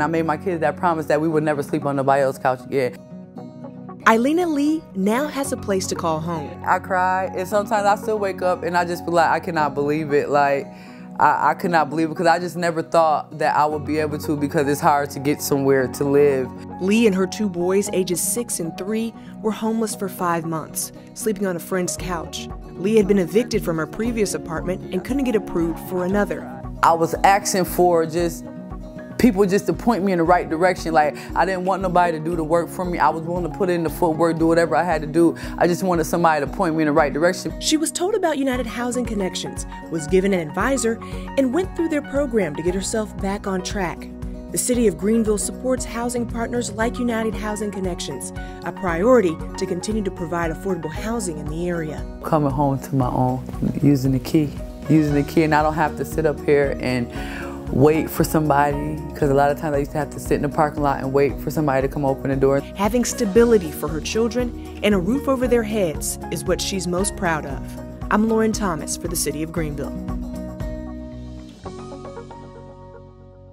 I made my kids that promise that we would never sleep on nobody else's couch again. Ilena Lee now has a place to call home. I cry, and sometimes I still wake up and I just be like, I cannot believe it. Like, I, I could not believe it because I just never thought that I would be able to because it's hard to get somewhere to live. Lee and her two boys, ages six and three, were homeless for five months, sleeping on a friend's couch. Lee had been evicted from her previous apartment and couldn't get approved for another. I was asking for just people just to point me in the right direction. Like I didn't want nobody to do the work for me. I was willing to put in the footwork, do whatever I had to do. I just wanted somebody to point me in the right direction. She was told about United Housing Connections, was given an advisor, and went through their program to get herself back on track. The City of Greenville supports housing partners like United Housing Connections, a priority to continue to provide affordable housing in the area. Coming home to my own, using the key, using the key, and I don't have to sit up here and wait for somebody because a lot of times I used to have to sit in the parking lot and wait for somebody to come open the door. Having stability for her children and a roof over their heads is what she's most proud of. I'm Lauren Thomas for the City of Greenville.